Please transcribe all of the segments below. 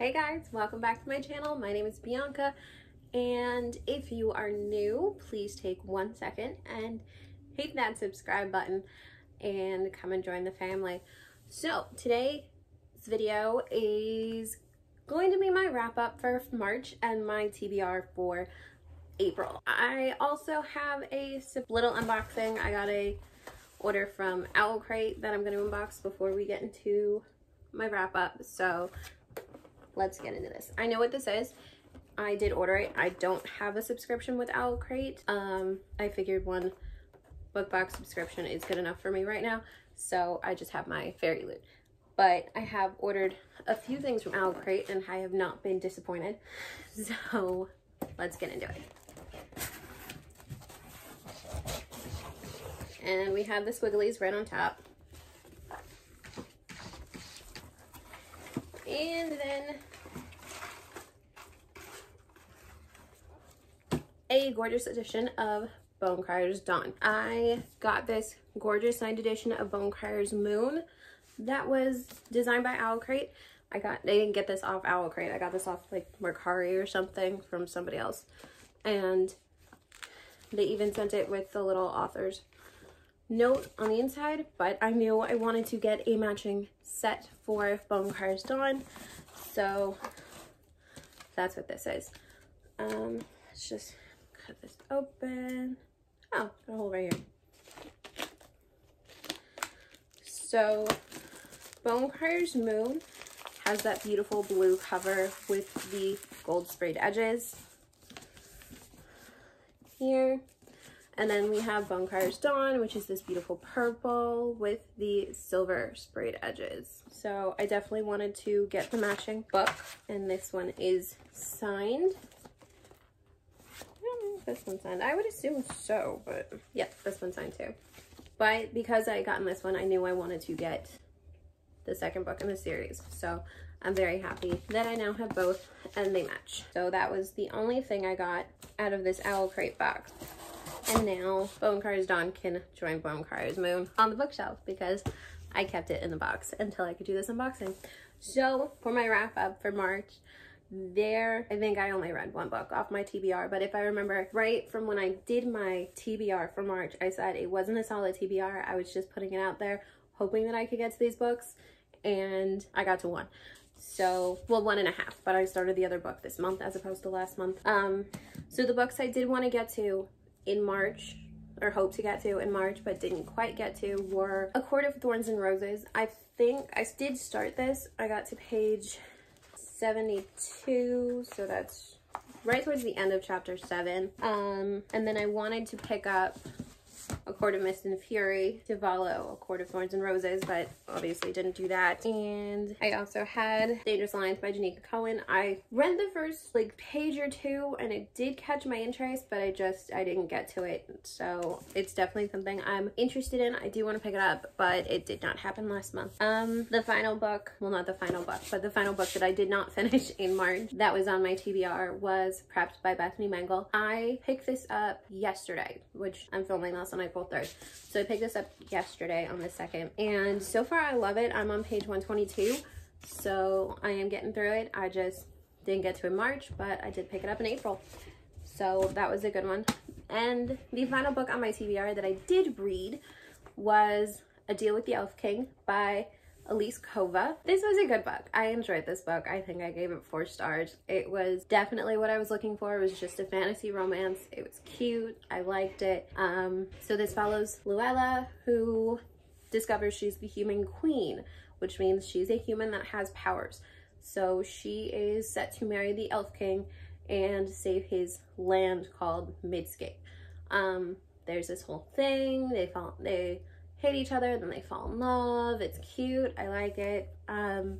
Hey guys, welcome back to my channel. My name is Bianca and if you are new, please take one second and hit that subscribe button and come and join the family. So today's video is going to be my wrap up for March and my TBR for April. I also have a little unboxing. I got a order from Owl Crate that I'm going to unbox before we get into my wrap up. So let's get into this. I know what this is. I did order it. I don't have a subscription with Owl Crate. Um, I figured one book box subscription is good enough for me right now. So I just have my FairyLoot. But I have ordered a few things from Owl Crate and I have not been disappointed. So let's get into it. And we have the Squigglies right on top. And then a gorgeous edition of Bonecrier's Dawn. I got this gorgeous signed edition of Bonecrier's Moon that was designed by Owlcrate. I got, they didn't get this off Owlcrate. I got this off like Mercari or something from somebody else. And they even sent it with the little author's note on the inside, but I knew I wanted to get a matching set for Bonecrier's Dawn. So that's what this is. Um, let's just cut this open. Oh, a hole right here. So Bonecrier's Moon has that beautiful blue cover with the gold sprayed edges here. And then we have Bonecrier's Dawn, which is this beautiful purple with the silver sprayed edges. So I definitely wanted to get the matching book, and this one is signed. If this one's signed. I would assume so, but yeah, this one's signed too. But because I got in this one, I knew I wanted to get the second book in the series. So I'm very happy that I now have both and they match. So that was the only thing I got out of this Owl Crate box. And now Bonecrier's Dawn can join Bonecrier's Moon on the bookshelf because I kept it in the box until I could do this unboxing. So for my wrap up for March, there, I think I only read one book off my TBR, but if I remember right from when I did my TBR for March, I said it wasn't a solid TBR. I was just putting it out there, hoping that I could get to these books, and I got to one. So, well, one and a half, but I started the other book this month as opposed to last month. Um, so the books I did want to get to in March or hope to get to in March but didn't quite get to were A Court of Thorns and Roses. I think I did start this. I got to page 72 so that's right towards the end of chapter 7. Um, and then I wanted to pick up a Court of Mist and Fury follow A Court of Thorns and Roses, but obviously didn't do that. And I also had Dangerous Alliance by Jennieke Cohen. I read the first like page or two and it did catch my interest, but I just, I didn't get to it. So it's definitely something I'm interested in. I do want to pick it up, but it did not happen last month. Um, the final book, well not the final book, but the final book that I did not finish in March that was on my TBR was Prepped by Bethany Mangle. I picked this up yesterday, which I'm filming this on April 3rd. So I picked this up yesterday on the 2nd. And so far I love it. I'm on page 122. So I am getting through it. I just didn't get to in March, but I did pick it up in April. So that was a good one. And the final book on my TBR that I did read was A Deal with the Elf King by Elise Kova. This was a good book. I enjoyed this book. I think I gave it four stars. It was definitely what I was looking for. It was just a fantasy romance. It was cute. I liked it. Um, so this follows Luella who discovers she's the human queen, which means she's a human that has powers. So she is set to marry the Elf King and save his land called Midscape. Um, there's this whole thing. They fall, they hate each other, then they fall in love. It's cute. I like it. Um,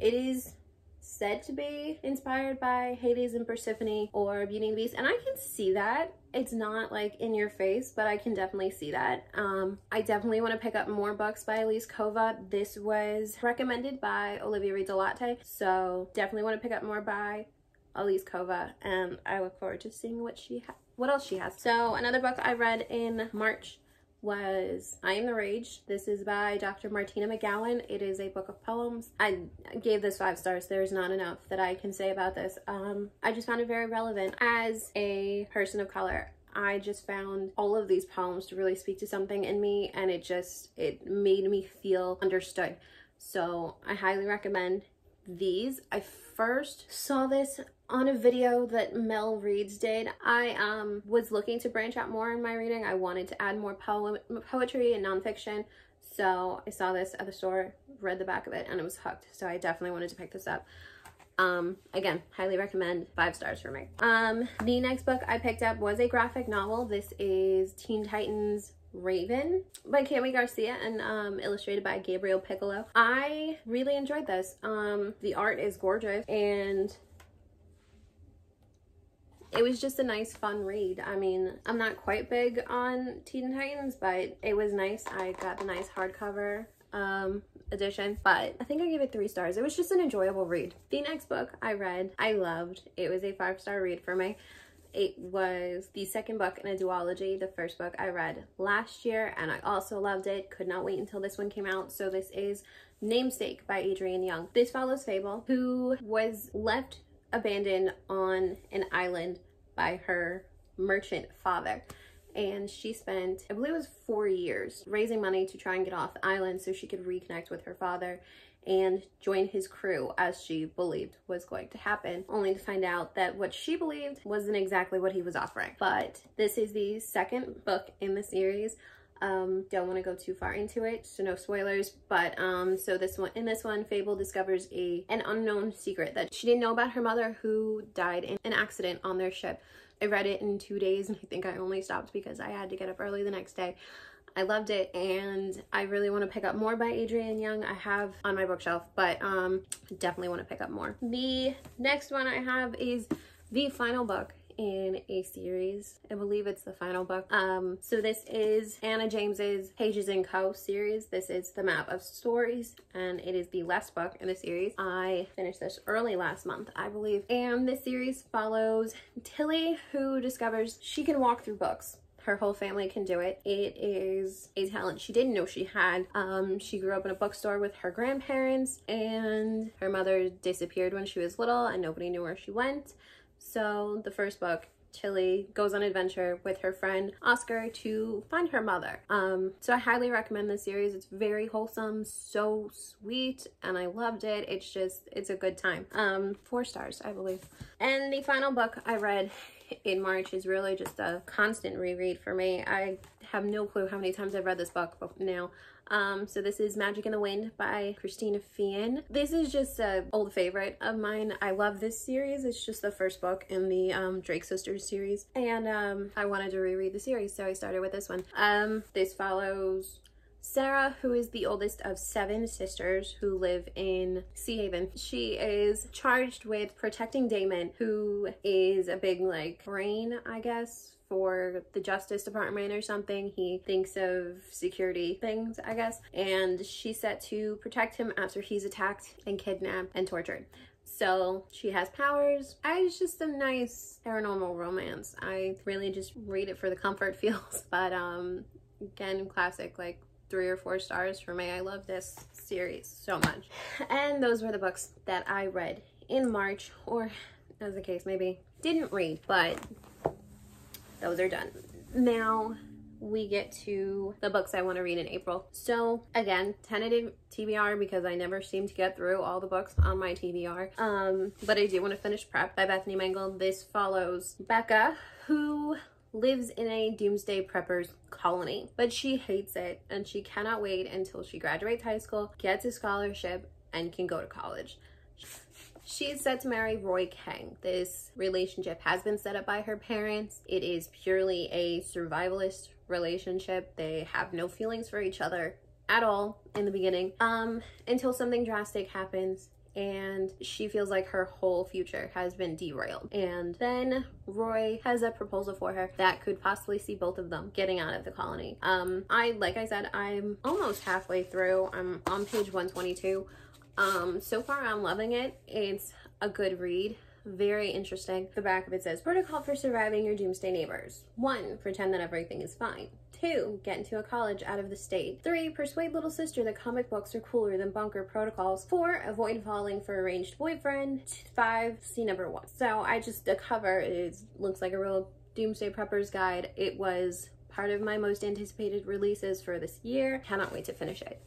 it is said to be inspired by Hades and Persephone or Beauty and the Beast, and I can see that. It's not like in your face, but I can definitely see that. Um, I definitely want to pick up more books by Elise Kova. This was recommended by Olivia Reads a Latte, so definitely want to pick up more by Elise Kova, and I look forward to seeing what she what else she has. So another book I read in March was I Am the Rage. This is by Dr. Martina McGowan. It is a book of poems. I gave this five stars. There's not enough that I can say about this. Um, I just found it very relevant. As a person of color, I just found all of these poems to really speak to something in me and it just, it made me feel understood. So I highly recommend these. I first saw this on a video that Mel Reads did. I um was looking to branch out more in my reading. I wanted to add more po poetry and nonfiction. So I saw this at the store, read the back of it, and it was hooked. So I definitely wanted to pick this up. Um, again, highly recommend, five stars for me. Um, the next book I picked up was a graphic novel. This is Teen Titans Raven by Kami Garcia and um, illustrated by Gabriel Picolo. I really enjoyed this. Um, the art is gorgeous and it was just a nice fun read. I mean, I'm not quite big on Teen Titans, but it was nice. I got the nice hardcover um, edition, but I think I gave it three stars. It was just an enjoyable read. The next book I read, I loved. It was a five star read for me. It was the second book in a duology, the first book I read last year, and I also loved it. Could not wait until this one came out. So this is Namesake by Adrienne Young. This follows Fable, who was left abandoned on an island by her merchant father and she spent, I believe it was four years, raising money to try and get off the island so she could reconnect with her father and join his crew as she believed was going to happen, only to find out that what she believed wasn't exactly what he was offering. But this is the second book in the series. Um, don't want to go too far into it, so no spoilers. But um, so this one, in this one, Fable discovers a an unknown secret that she didn't know about her mother, who died in an accident on their ship. I read it in two days, and I think I only stopped because I had to get up early the next day. I loved it and I really want to pick up more by Adrienne Young. I have on my bookshelf, but um, definitely want to pick up more. The next one I have is the final book in a series. I believe it's the final book. Um, so this is Anna James's Pages and Co series. This is the map of stories and it is the last book in the series. I finished this early last month, I believe. And this series follows Tilly who discovers she can walk through books her whole family can do it. It is a talent she didn't know she had. Um, she grew up in a bookstore with her grandparents and her mother disappeared when she was little and nobody knew where she went. So the first book Tilly goes on adventure with her friend Oscar to find her mother. Um, so I highly recommend this series. It's very wholesome, so sweet, and I loved it. It's just, it's a good time. Um, four stars, I believe. And the final book I read in March is really just a constant reread for me. I have no clue how many times I've read this book now. Um, so this is Magic in the Wind by Christina Feehan. This is just a old favorite of mine. I love this series. It's just the first book in the um, Drake Sisters series. And um, I wanted to reread the series, so I started with this one. Um, this follows Sarah, who is the oldest of seven sisters who live in Sea Haven, She is charged with protecting Damon, who is a big like brain, I guess, for the Justice Department or something. He thinks of security things, I guess. And she's set to protect him after he's attacked and kidnapped and tortured. So she has powers. I, it's just a nice paranormal romance. I really just read it for the comfort feels. But um, again, classic, like three or four stars for me. I love this series so much. And those were the books that I read in March, or as the case maybe didn't read, but those are done. Now we get to the books I want to read in April. So again, tentative TBR because I never seem to get through all the books on my TBR. Um, but I do want to finish Prep by Bethany Mangle. This follows Becca, who lives in a doomsday preppers colony, but she hates it and she cannot wait until she graduates high school, gets a scholarship, and can go to college. She is set to marry Roy Kang. This relationship has been set up by her parents. It is purely a survivalist relationship. They have no feelings for each other at all in the beginning um, until something drastic happens and she feels like her whole future has been derailed. And then Roy has a proposal for her that could possibly see both of them getting out of the colony. Um, I, like I said, I'm almost halfway through. I'm on page 122. Um, so far I'm loving it. It's a good read. Very interesting. The back of it says, protocol for surviving your doomsday neighbors. One, pretend that everything is fine. Two, get into a college out of the state. Three, persuade little sister that comic books are cooler than bunker protocols. Four, avoid falling for arranged boyfriend. Five, see number one. So I just, the cover is, looks like a real Doomsday Prepper's Guide. It was part of my most anticipated releases for this year. Cannot wait to finish it.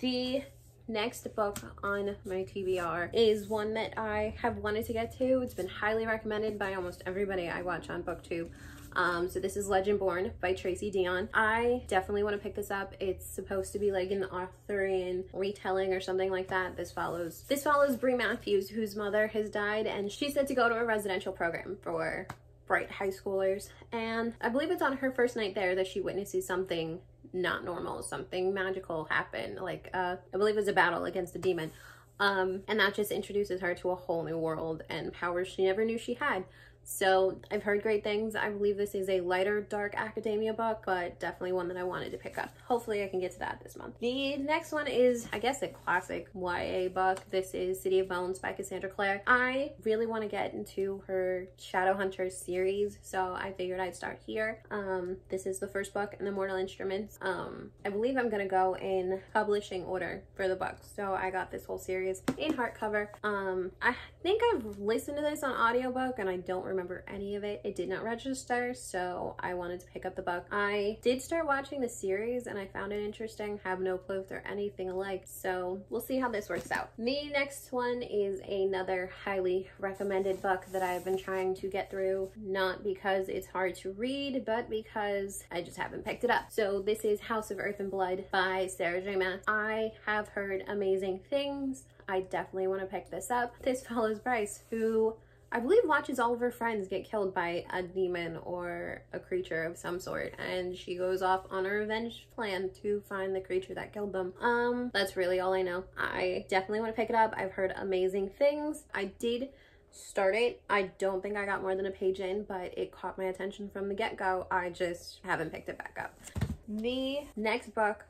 The next book on my TBR is one that I have wanted to get to. It's been highly recommended by almost everybody I watch on BookTube. Um, so this is Legendborn by Tracy Deonn. I definitely want to pick this up. It's supposed to be like an Arthurian retelling or something like that. This follows this follows Bree Matthews, whose mother has died, and she's set to go to a residential program for bright high schoolers. And I believe it's on her first night there that she witnesses something not normal, something magical happened. Like, uh, I believe it was a battle against a demon. Um, and that just introduces her to a whole new world and powers she never knew she had. So I've heard great things. I believe this is a lighter, dark academia book, but definitely one that I wanted to pick up. Hopefully I can get to that this month. The next one is, I guess, a classic YA book. This is City of Bones by Cassandra Clare. I really want to get into her Shadowhunters series, so I figured I'd start here. Um, this is the first book in the Mortal Instruments. Um, I believe I'm gonna go in publishing order for the books, so I got this whole series in hardcover. Um, I think I've listened to this on audiobook and I don't remember remember any of it. It did not register, so I wanted to pick up the book. I did start watching the series and I found it interesting. Have no clue if they're anything alike, so we'll see how this works out. The next one is another highly recommended book that I've been trying to get through, not because it's hard to read, but because I just haven't picked it up. So this is House of Earth and Blood by Sarah J Maas. I have heard amazing things. I definitely want to pick this up. This follows Bryce, who I believe watches all of her friends get killed by a demon or a creature of some sort and she goes off on a revenge plan to find the creature that killed them. Um, that's really all I know. I definitely want to pick it up. I've heard amazing things. I did start it. I don't think I got more than a page in, but it caught my attention from the get-go. I just haven't picked it back up. The next book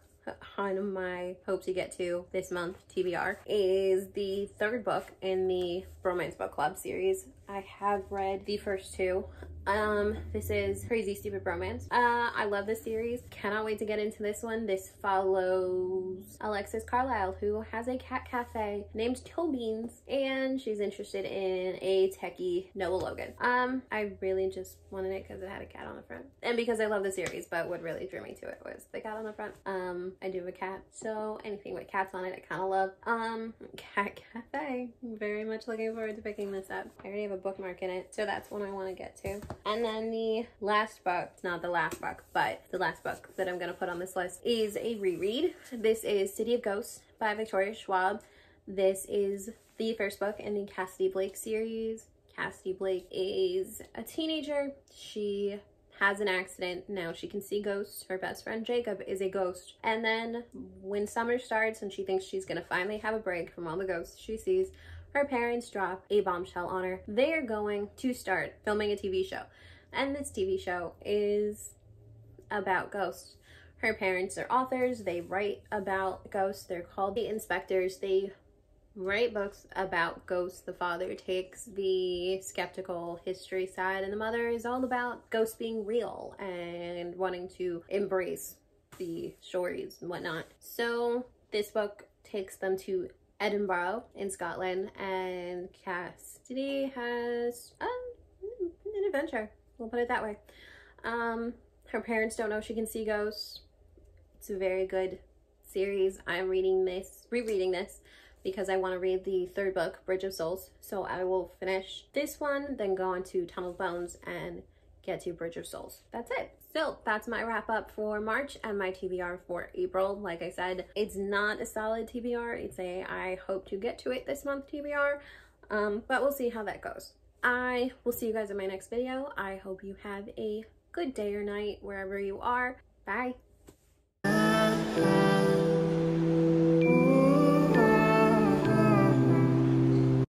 on my hope to get to this month TBR is the third book in the Bromance Book Club series. I have read the first two. Um, this is Crazy Stupid Romance. Uh, I love this series. Cannot wait to get into this one. This follows Alexis Carlisle, who has a cat cafe named Beans, and she's interested in a techie Noah Logan. Um, I really just wanted it because it had a cat on the front, and because I love the series. But what really drew me to it was the cat on the front. Um, I do have a cat, so anything with cats on it, I kind of love. Um, Cat Cafe. Very much looking forward to picking this up. I already have a bookmark in it, so that's one I want to get to. And then the last book, not the last book, but the last book that I'm going to put on this list is a reread. This is City of Ghosts by Victoria Schwab. This is the first book in the Cassidy Blake series. Cassidy Blake is a teenager. She has an accident. Now she can see ghosts. Her best friend Jacob is a ghost. And then when summer starts and she thinks she's going to finally have a break from all the ghosts she sees, her parents drop a bombshell on her. They are going to start filming a TV show. And this TV show is about ghosts. Her parents are authors. They write about ghosts. They're called the inspectors. They write books about ghosts. The father takes the skeptical history side, and the mother is all about ghosts being real and wanting to embrace the stories and whatnot. So this book takes them to Edinburgh in Scotland, and Cassidy has um, an adventure. We'll put it that way. Um, her parents don't know she can see ghosts. It's a very good series. I'm reading this, rereading this, because I want to read the third book, Bridge of Souls. So I will finish this one, then go on to Tunnel of Bones and get to Bridge of Souls. That's it. So that's my wrap up for March and my TBR for April. Like I said, it's not a solid TBR. It's a I hope to get to it this month TBR, um, but we'll see how that goes. I will see you guys in my next video. I hope you have a good day or night wherever you are. Bye.